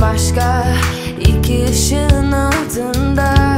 başka. İki ışığın altında.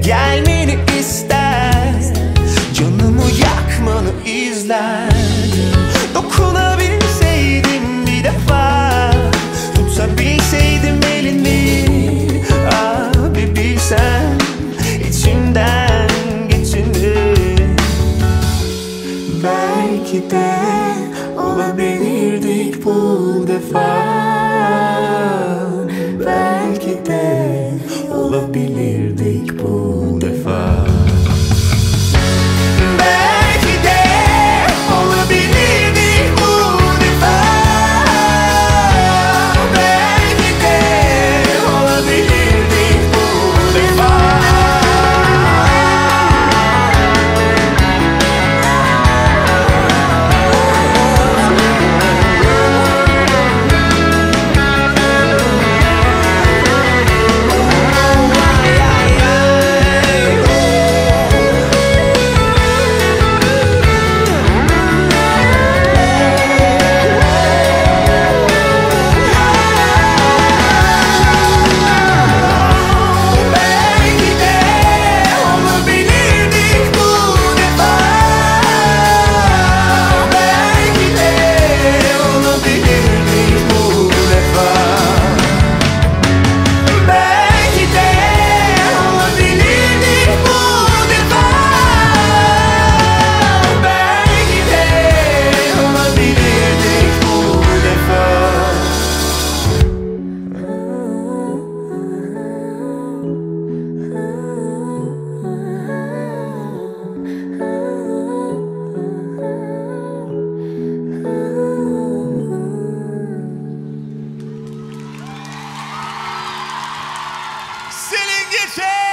gelmeni ister. Canımı yakmanı izler. Dokunabilseydim bir defa. Tutabilseydim elini. Abi bilsen içimden geçinir. Belki de Ninguém chega!